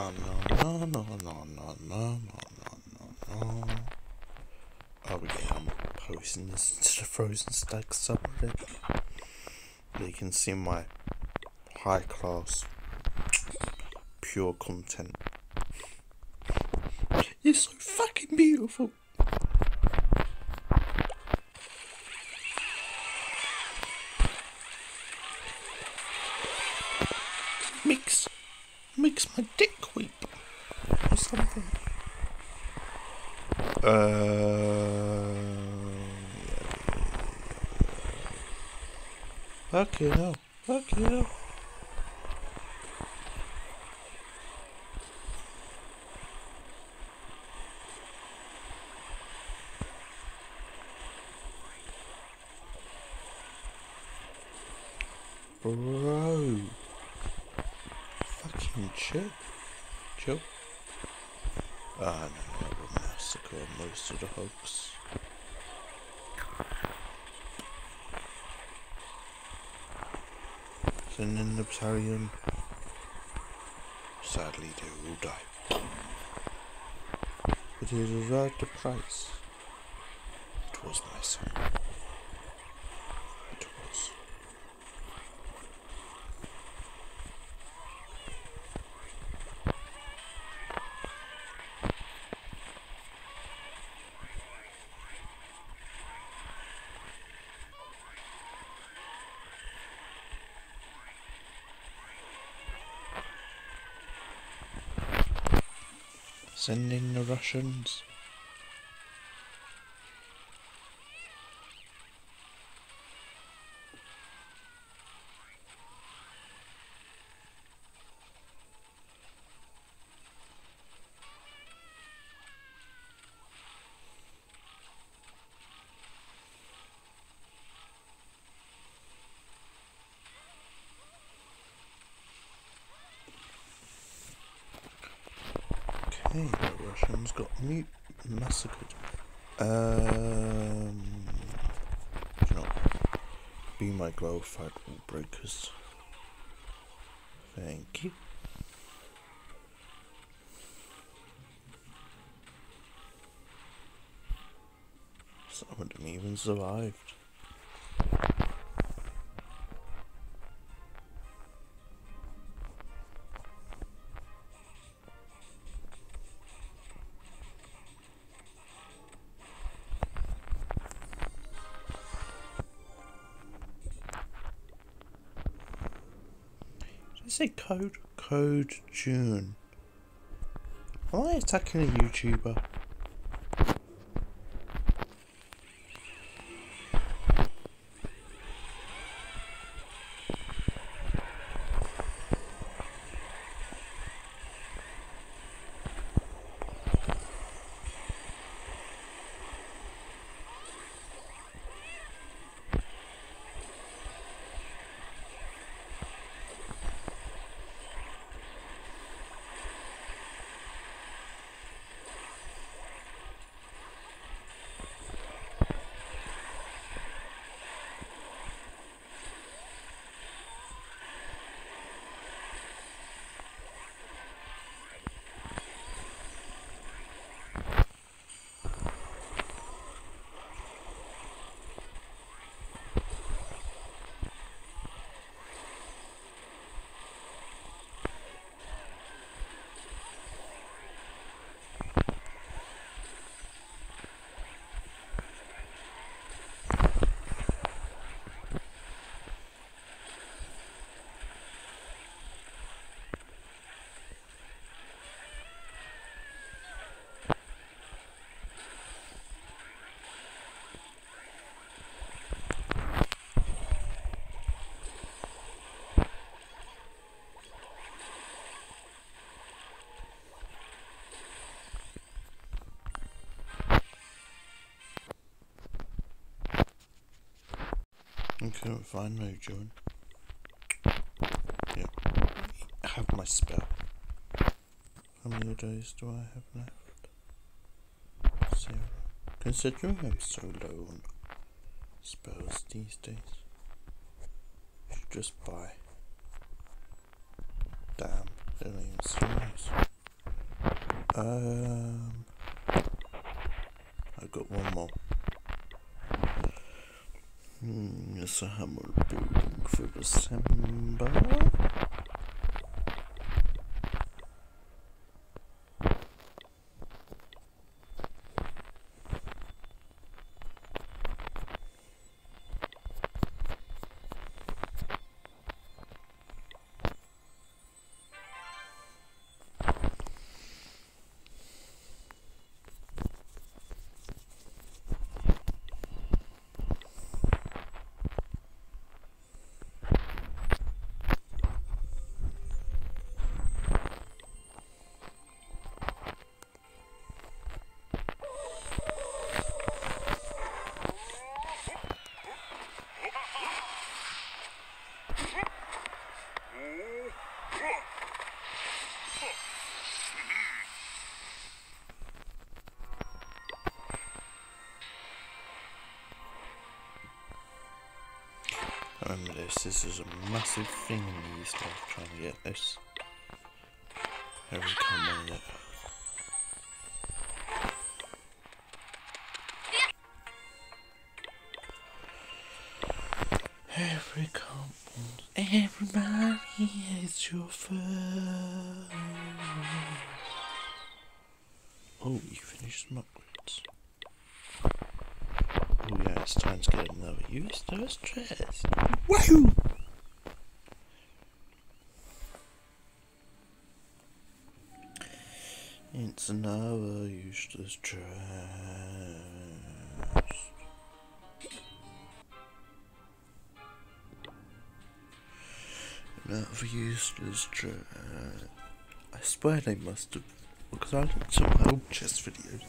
No, no, no, no, no, no, no, no, Oh yeah, I'm posting this to the Frozen Stack subreddit. You can see my high class, pure content. You're so fucking beautiful. Okay, no, okay, no. Bro. Fucking chill. Chill. Ah, no, no, we'll massacre most of the hogs. In the battalion. Sadly, they will die. But it is worth the price. It was my son. Send in the Russians. The Russians got mute massacred. Um, do not be my glorified wall breakers. Thank you. Some of them even survived. Say code? Code June. Am I attacking a YouTuber? Couldn't find no June. Yeah. I have my spell. How many days do I have left? Zero. Considering I'm so low on spells these days, I should just buy. Damn, they don't even. Um, I've got one more. Hmm, yes, a hammer building for December. I remember this, this is a massive thing in these days, trying to get this. Every I get Every couple, everybody is your first. Oh, you finished some Oh yeah, it's time another use those chairs. Woo! It's another useless chest. Another useless chest. I swear they must have, because I looked at my old chest videos,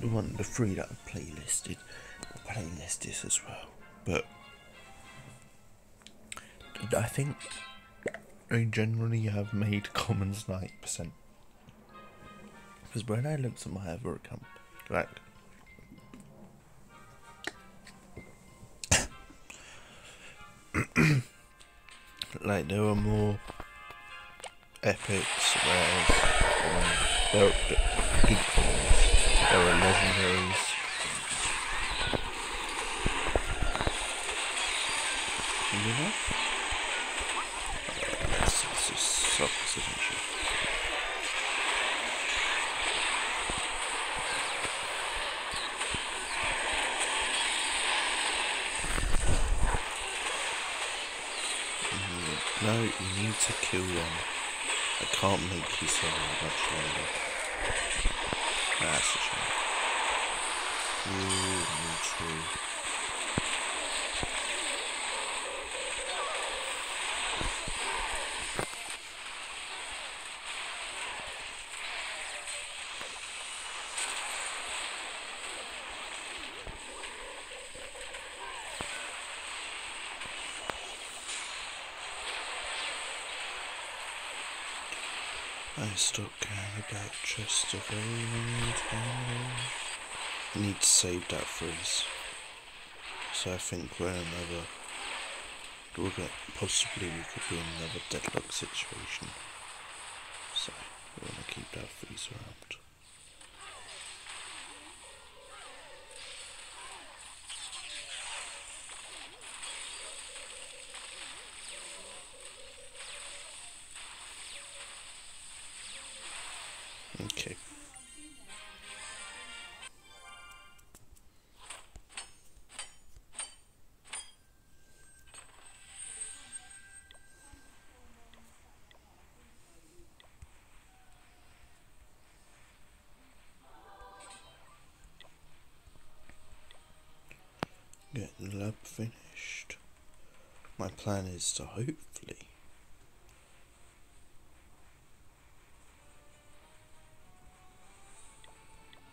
the one, the three that I playlisted, I playlist this as well, but I think I generally have made commons 90%. Because when I looked at my other account, like, like there were more epics, um, there were commons, there were legendaries. You know? This, this is sucks, isn't she? Mm, No, you need to kill them. I can't make you so much longer. That's a shame. You need stopped caring about very long time. I need to save that freeze. So I think we're in another. We'll get, possibly we could be in another deadlock situation. So we want to keep that freeze around. Okay. Get the lab finished. My plan is to hopefully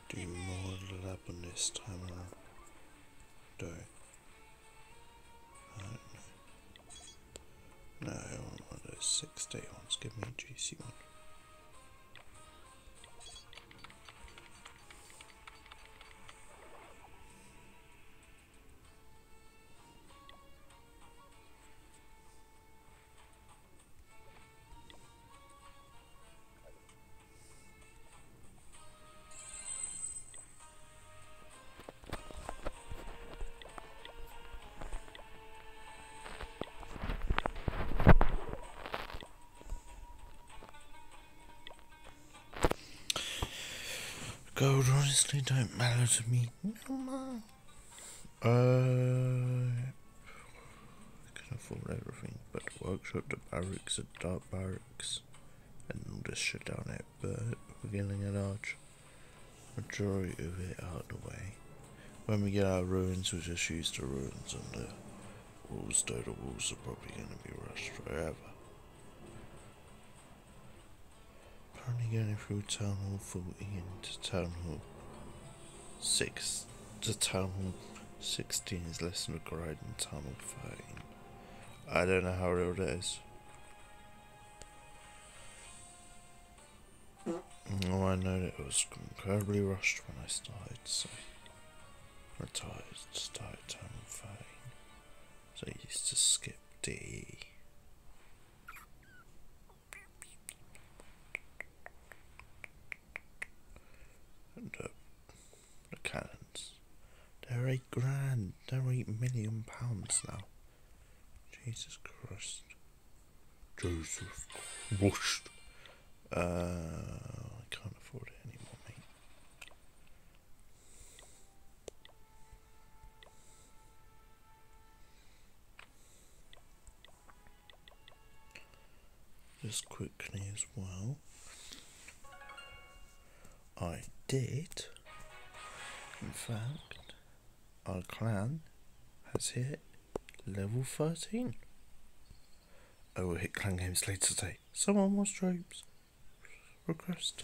do more on this time around. Do I? Don't know. No, I want one of those six day ones. Give me a juicy one. Gold honestly don't matter to me. No uh, I can afford everything, but workshop, the barracks, the dark barracks, and all this shit down we're getting a large majority of it out of the way. When we get our ruins, we'll just use the ruins and the walls, though the walls are probably going to be rushed forever. Going through Town Hall 14 into Town Hall 6. to Town Hall 16 is less than a grade in Town Hall 13. I don't know how real that is. Oh, I know that it was incredibly rushed when I started, so retired, started Town Hall 13. So I used to skip D. And uh, the cannons. They're eight grand. They're eight million pounds now. Jesus Christ. Jesus Christ. Uh, I can't afford it anymore, mate. Just quickly as well. I did, in fact, our clan has hit level 13. I will hit clan games later today. Someone wants troops. Request.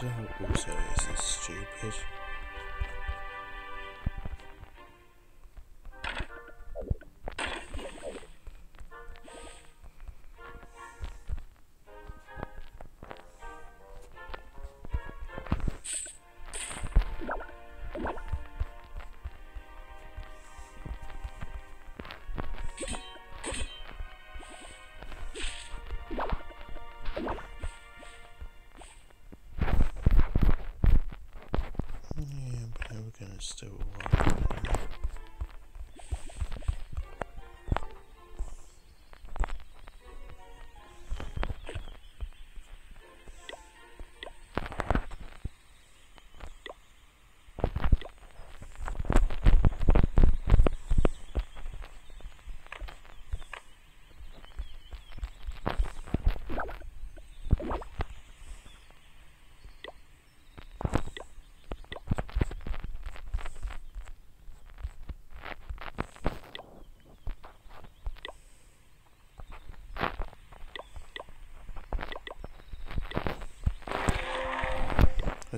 so, so is this stupid?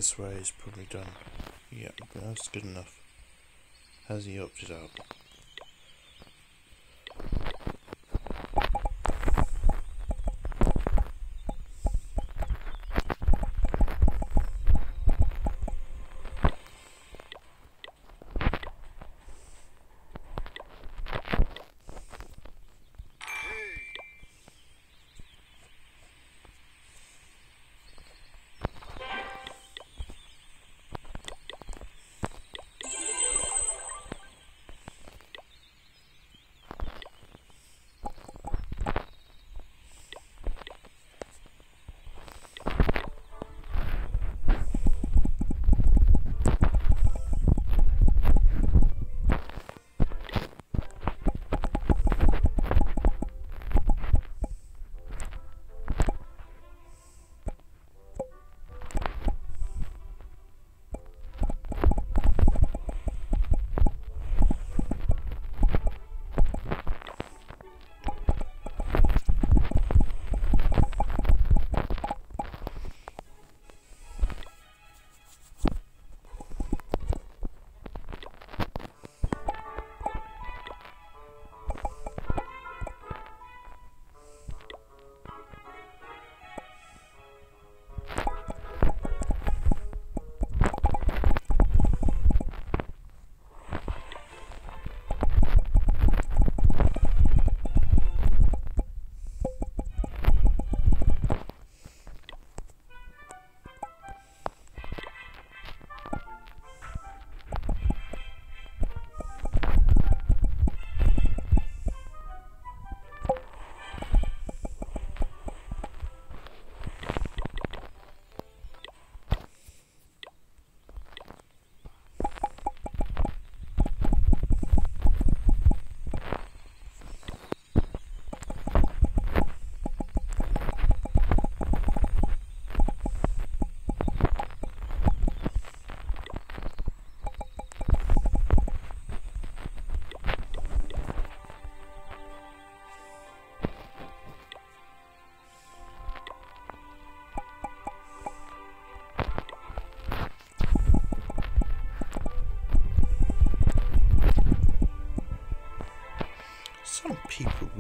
This way is probably done. Yep, that's good enough. Has he opted out?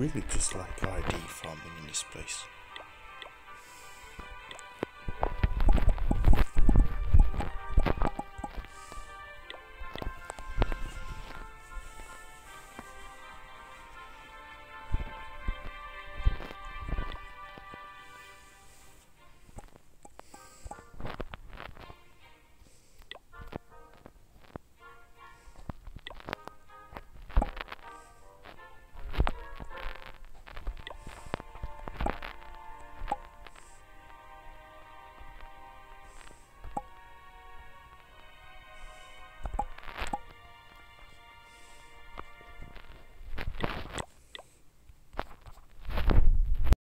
Really just like ID farming in this place.